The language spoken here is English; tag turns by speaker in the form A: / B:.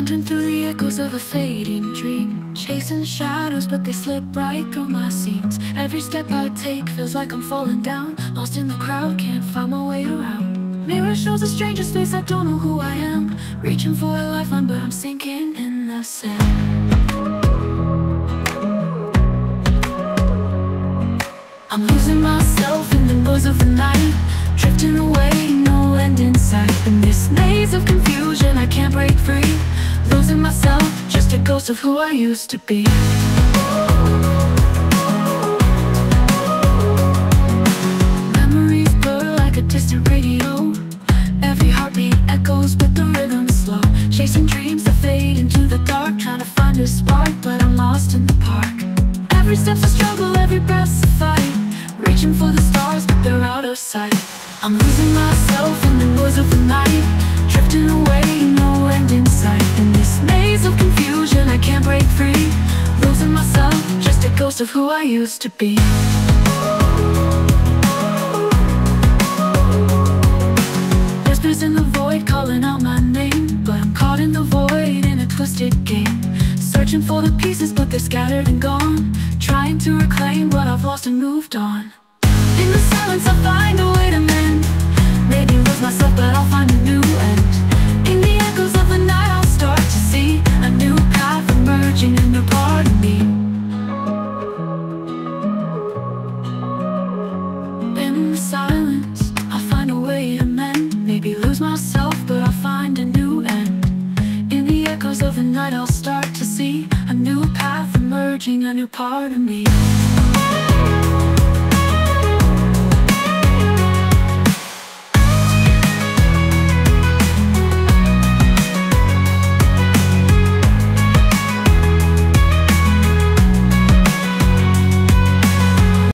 A: Wandering through the echoes of a fading dream. Chasing shadows but they slip right through my seams. Every step I take feels like I'm falling down. Lost in the crowd, can't find my way around. Mirror shows a stranger's face, I don't know who I am. Reaching for a lifeline but I'm sinking in the sand. I'm losing myself maze of confusion, I can't break free. Losing myself, just a ghost of who I used to be. Memories blur like a distant radio. Every heartbeat echoes with the rhythm slow. Chasing dreams that fade into the dark Trying to find a spark, but I'm lost in the park. Every step's a struggle, every breath's a fight. Reaching for the stars, but they're out of sight. I'm losing myself in the noise ghost of who I used to be. Whispers in the void calling out my name But I'm caught in the void in a twisted game. Searching for the pieces but they're scattered and gone. Trying to reclaim what I've lost and moved on. In the silence I find a lose myself, but I find a new end. In the echoes of the night I'll start to see A new path emerging, a new part of me.